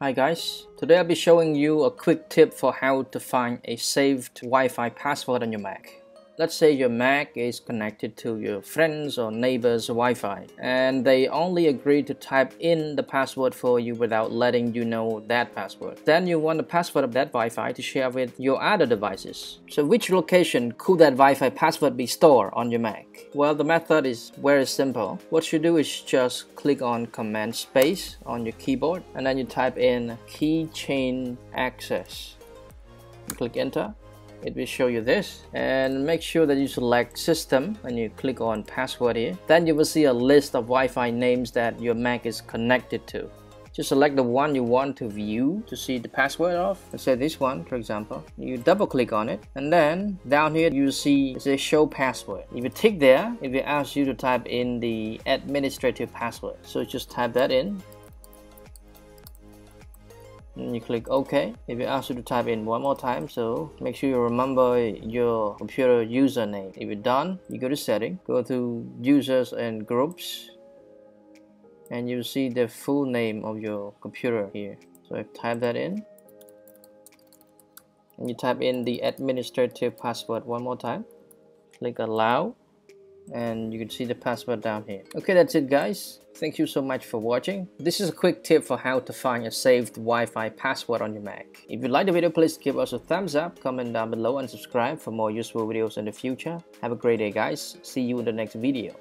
Hi guys, today I'll be showing you a quick tip for how to find a saved Wi-Fi password on your Mac. Let's say your Mac is connected to your friends or neighbors Wi-Fi and they only agree to type in the password for you without letting you know that password. Then you want the password of that Wi-Fi to share with your other devices. So which location could that Wi-Fi password be stored on your Mac? Well, the method is very simple. What you do is just click on Command Space on your keyboard and then you type in keychain access. Click enter it will show you this. And make sure that you select system and you click on password here. Then you will see a list of Wi-Fi names that your Mac is connected to. Just select the one you want to view to see the password of. Let's say this one for example. You double click on it. And then down here you see it says show password. If you tick there it will ask you to type in the administrative password. So just type that in and you click OK. If it asks you to type in one more time, so make sure you remember your computer username. If you're done, you go to setting, go to users and groups, and you see the full name of your computer here. So I type that in. And you type in the administrative password one more time. Click allow and you can see the password down here okay that's it guys thank you so much for watching. This is a quick tip for how to find a saved Wi-Fi password on your Mac. If you like the video please give us a thumbs up comment down below and subscribe for more useful videos in the future. Have a great day guys. See you in the next video